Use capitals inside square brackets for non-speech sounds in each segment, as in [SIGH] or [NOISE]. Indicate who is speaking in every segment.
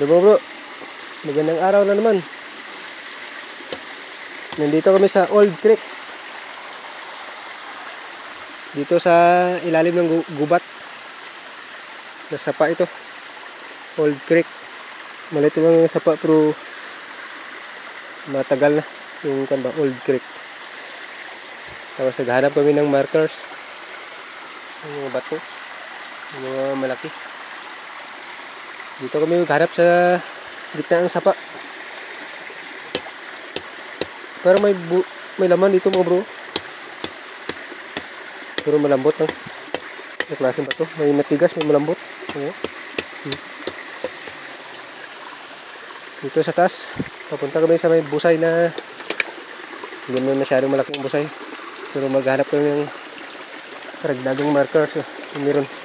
Speaker 1: Diba bro? Magandang araw na naman. Nandito kami sa Old Creek. Dito sa ilalim ng gu- gubat. Nasa pa ito. Old Creek. Malito lang yung sapa pero matagal na yung kan ba, Old Creek. Tapos naghanap kami ng markers. Yung mga bato. Yung mga malaki. Dito kami maghanap sa gitna ng sapa. Pero may may laman dito mga bro. Pero malambot lang. May klase ba to? May matigas, may malambot. Ayan. Hmm. Dito sa taas, papunta kami sa may busay na hindi naman masyadong malaking busay. Pero maghanap kami ng karagdagang markers. Oh, kung meron.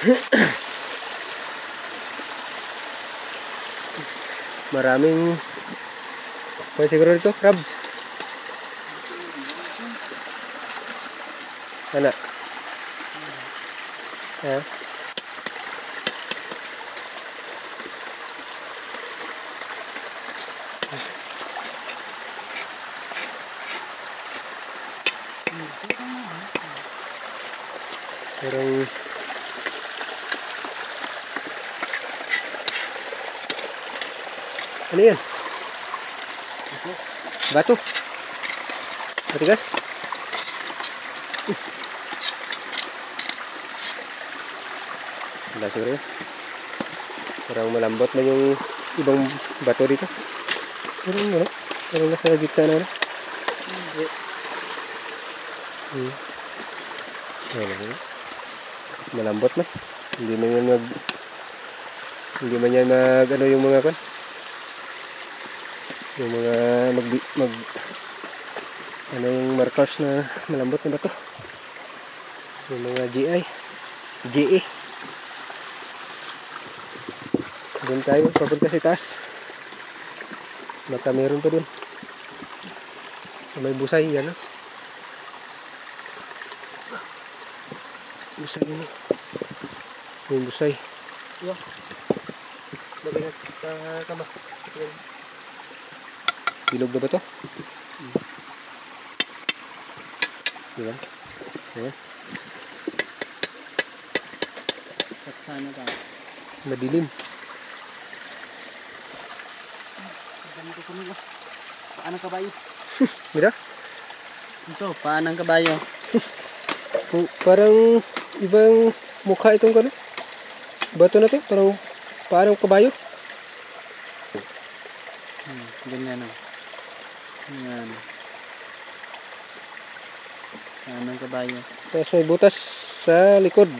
Speaker 1: [COUGHS] Maraming Pwede siguro dito, crabs. Ano? Ha? Merong Ano yan? Bato. Matigas? Wala siguro yun. Parang malambot na yung ibang bato dito. Parang ano? Parang nasa gitna na ano? Hmm. Ano yun? Malambot na. Hindi man yan mag... Hindi man yan mag... Ano yung mga kan? Yung mga mag... mag ano yung markers na malambot na bato? Yung mga GI. GE. Doon tayo, papunta sa taas. Baka meron pa dun. May busay, yan o. Busay eh. May busay. Yo. Lagay na uh. Bilog na ba to? Diba?
Speaker 2: At sana ba?
Speaker 1: Madilim.
Speaker 2: Ganito ko nila. Paano kabayo?
Speaker 1: Mira?
Speaker 2: Ito, paano kabayo? [LAUGHS]
Speaker 1: Kung parang ibang mukha itong kano. Bato na to. Parang parang kabayo.
Speaker 2: Hmm, ganyan o. kabayo?
Speaker 1: Tapos may butas sa likod.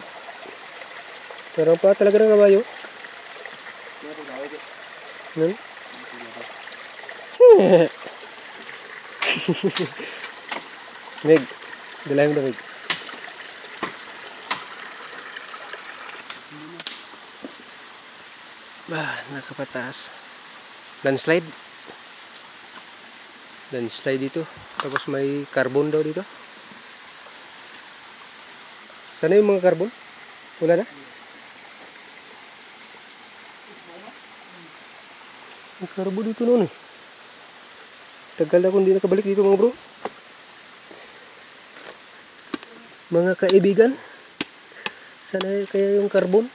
Speaker 1: Parang pa talaga ng kabayo. Nun? Meg, dalahin mo na Meg. Bah, nakapataas. Landslide. Landslide dito. Tapos may carbon daw dito. Sana yung mga carbon? Wala na? May carbon dito noon eh. Tagal na akong hindi nakabalik dito mga bro. Mga kaibigan. Sana kaya yung carbon.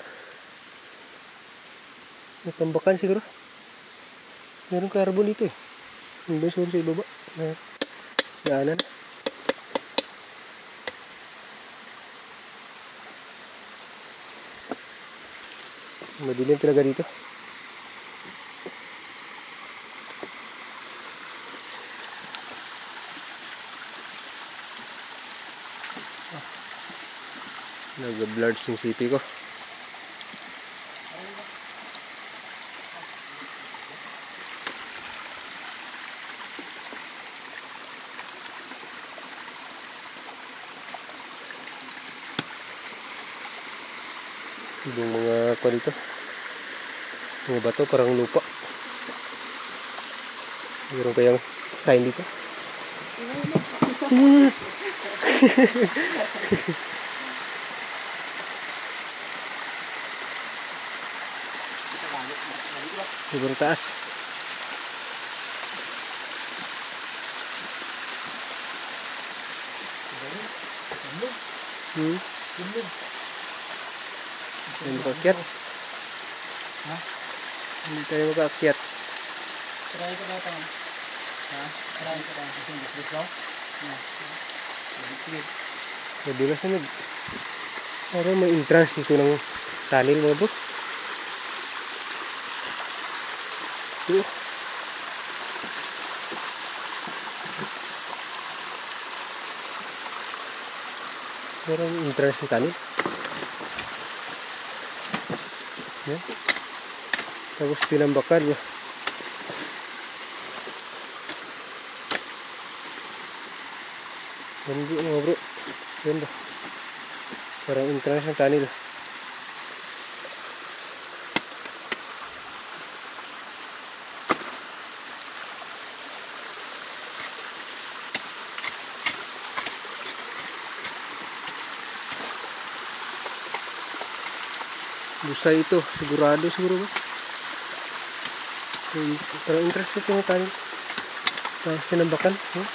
Speaker 1: May tambakan siguro. Meron carbon dito eh. Hindi siguro sa ibaba. Na, daanan. Madilim talaga dito. Nag-blurred yung sipi ko. Kwa dito. Mga bato parang lupa. Meron kayang sign dito. Siguro [LAUGHS] taas. Hmm. Hindi makaakyat.
Speaker 2: Ha?
Speaker 1: Hindi tayo makaakyat.
Speaker 2: Try ko daw tayo. Ha? Try ko tayo. Hindi ko daw. Sige.
Speaker 1: Madulas na mag... Parang may entrance dito ng tunnel mga bro. Ito. Parang entrance ng tunnel. Yan. Tapos tinambakan mo. Ganda mga bro. Ganda. Parang entrance ng tunnel. Busay ito. Sigurado siguro ba? Hmm, Parang entrance ito ng tunnel. Tapos tinambakan. Hmm?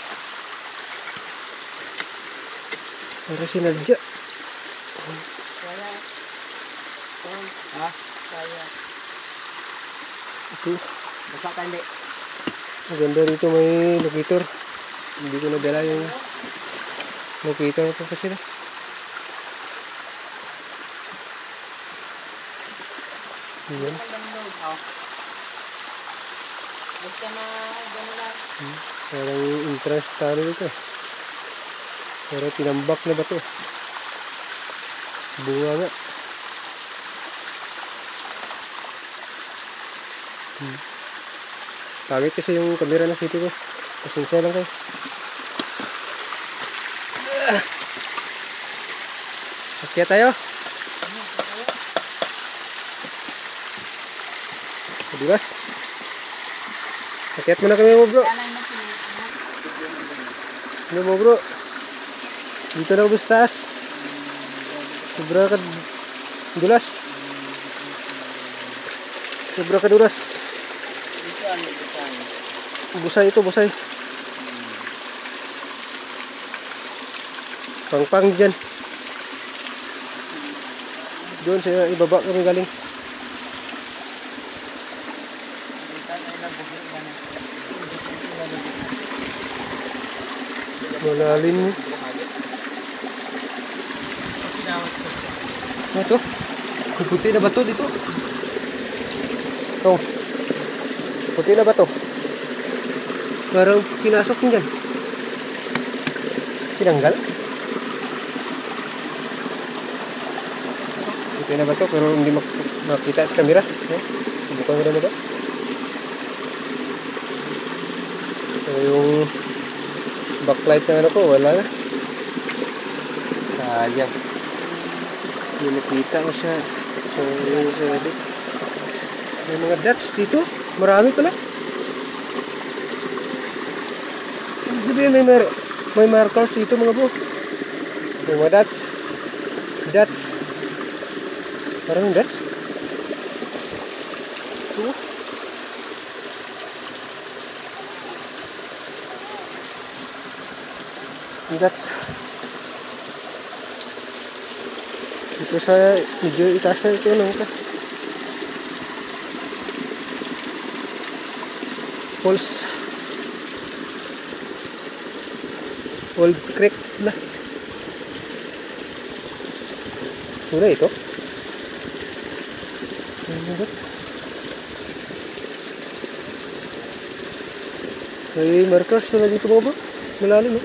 Speaker 1: Para sinadya.
Speaker 2: Kaya. Ha? Kaya.
Speaker 1: Ito.
Speaker 2: Basta ka hindi.
Speaker 1: Maganda rito may locator. Hindi ko nadala yung locator ko kasi na. Ayan.
Speaker 2: Basta na gano'n lang.
Speaker 1: Parang entrance tunnel ito. Pero tinambak na ba to? Bunga nga. Hmm. Kasi yung camera ng city ko. Pasensya lang kayo. Ah. Akyat tayo. Adiwas. Akyat muna kami mo bro. Ano mo bro? Dito na ubus taas. Sobra ka dulas. Sobra ka dulas. Busay ito, busay. Pangpang dyan. Doon sa ibaba kami galing. Bolalin ni. Nah tuh, putih dapat tuh tu. Tuh, putih dah tuh. Barang kinasok nih kan? Kinanggal. Putih dah batu kalau di mak kita sekamera. Bukan udah dapat. So yung backlight na ano ko, wala na. Sayang. Hindi makita ko siya. So, yun sa edit. May mga dots dito. Marami pala. Ibig sabihin may, mar may markers dito mga bro. May mga dots. Dots. Parang yung dots. Dots. Ito sa medyo itaas na ito ano ka. Falls. Old Creek na. Muna ito. Ba? May markers na dito mga bro. Malalim oh.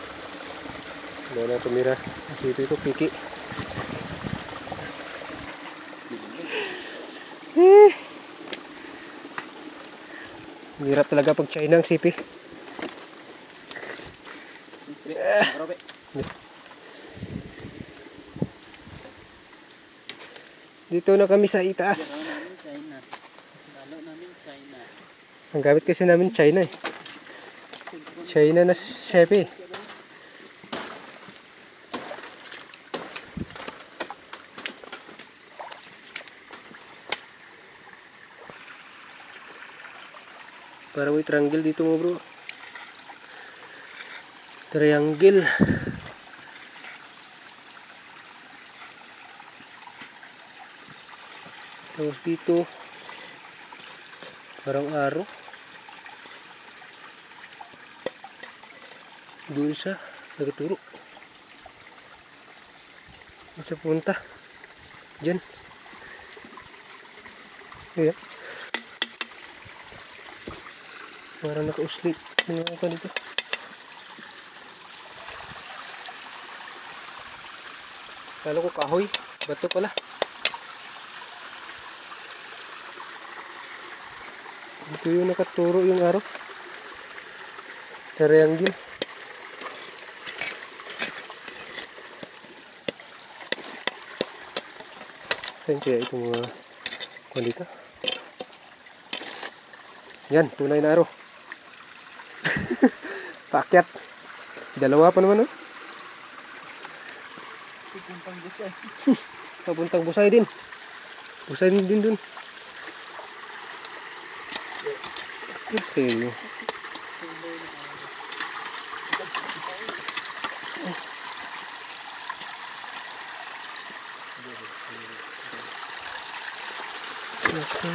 Speaker 1: Wala na tumira. Sipi ko, piki. Eh. Hirap talaga pag China ang sipi. Dito na kami sa itaas. Ang gamit kasi namin China eh. China na chef eh. Parang may triangle dito mo bro. Triangle. Tapos dito parang araw. Doon siya, nagturo. Siya punta. Diyan. Ayan. Parang naka-usli. Ano ka dito? Kala ko kahoy. Bato pala. Dito yung nakaturo yung araw. Triangle. Saan kaya itong mga kwan dito? Yan, tunay na araw. Paakyat. Dalawa pa naman, oh.
Speaker 2: Puntang gusto eh.
Speaker 1: Papuntang busay din. Busay din din dun. Okay. Naka,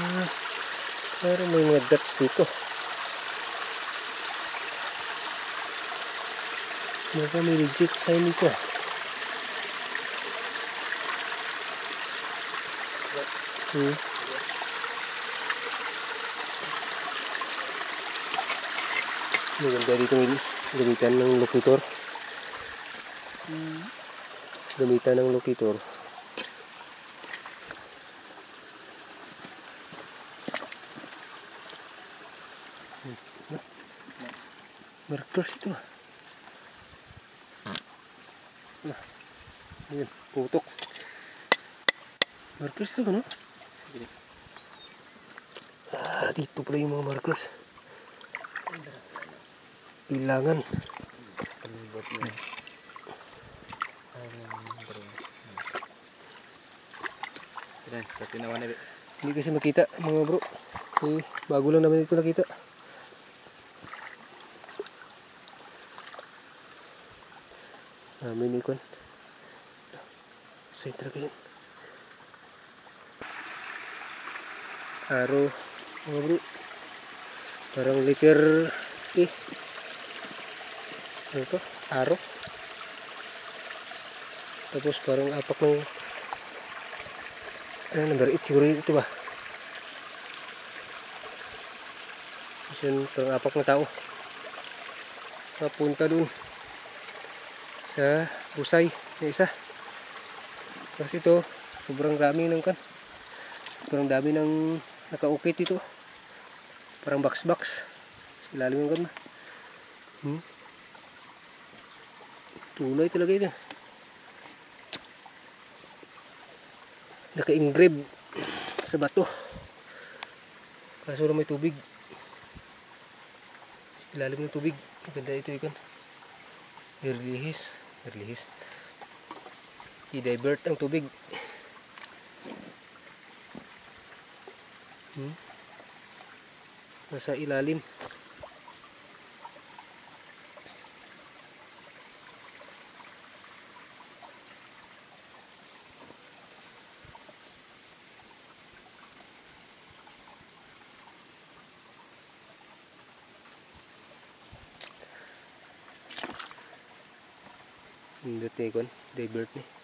Speaker 1: pero may mga dots dito. Mereka mereject saya nikah. Hmm. itu kan ini, gamitan ng
Speaker 2: lokitor,
Speaker 1: Gamitan ng lokitor, Markers hmm. nah. nah. itu lah. Ayan, putok. Markers ito, no? Ah, dito pala yung mga markers. Ilangan.
Speaker 2: Palibot na. Yan, sa tinawan na
Speaker 1: Hindi kasi makita mga bro. Eh, bago lang naman ito nakita. Namin ikon. concentrate aruh ngobrol barang likir ih. Itu? Aruh. Terus barang apa nang eh nomor ijuri itu bah Sen barang apa nang tahu? Ngapun kadun saya usai ni isa Kasi ito, sobrang dami ng kan. Sobrang dami ng nakaukit dito. Parang box-box. Ilalim yung ba? Hmm? Tunay talaga ito. Naka-engrave sa bato. Kaso lang may tubig. Ilalim ng tubig. Maganda ito ikan. Nirlihis. Nirlihis i-divert ang tubig hmm. nasa ilalim Pindot ni kon, divert ni.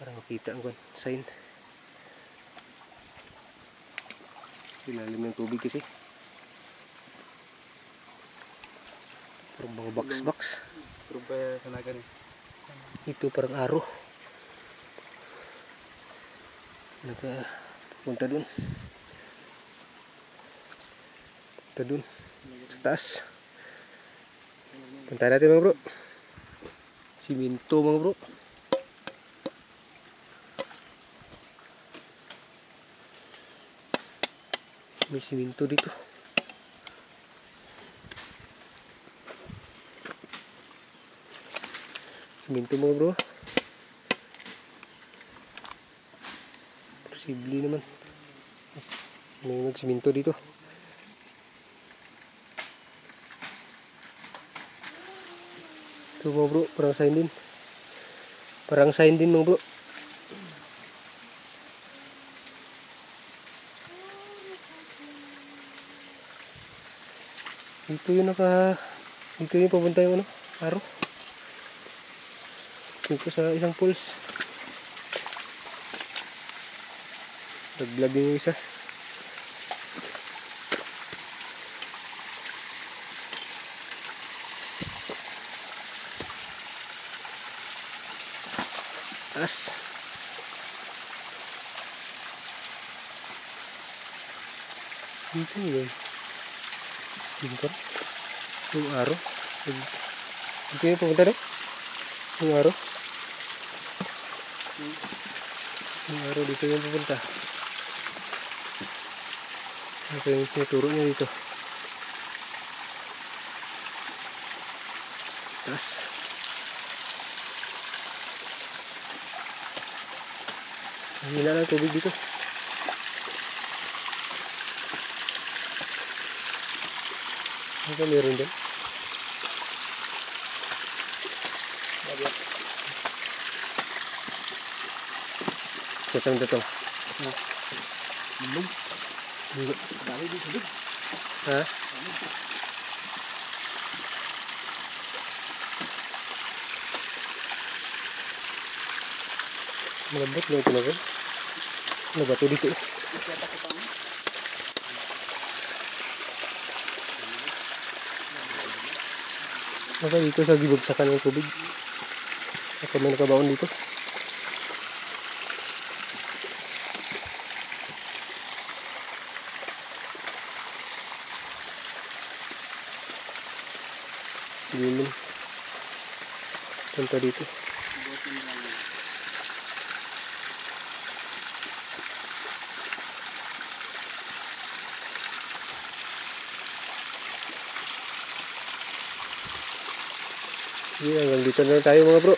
Speaker 1: Para makita ang sign. Ilalim ng tubig kasi. Parang mga
Speaker 2: sanagan eh.
Speaker 1: Ito parang aro. Naka punta dun. Punta dun. Sa taas. Punta natin mga bro. Siminto mga bro. May siminto dito. Siminto mga bro. Posible naman. May nagsiminto dito. Ito mga bro, parang sign din. Parang sign din mga bro. Dito yung naka... Dito yung papunta yung ano, araw. Dito sa isang pulse. Laglag yung isa. Taas. Dito yun. Bingkon Gunung Aru oke pemerintah deh. Gunung Aru Gunung Aru di sini pemerintah. Ada yang punya turunnya itu. Terus ini ada tubuh gitu. Itu miring deh. Jatang jatang.
Speaker 2: Belum.
Speaker 1: Belum.
Speaker 2: Dari di
Speaker 1: sini. Hah? Melembut loh kenapa? Ito dito? sa gibagsakan ng tubig. Ako may nakabaon dito. Lilim. Punta dito. Sige, hanggang na tayo mga bro.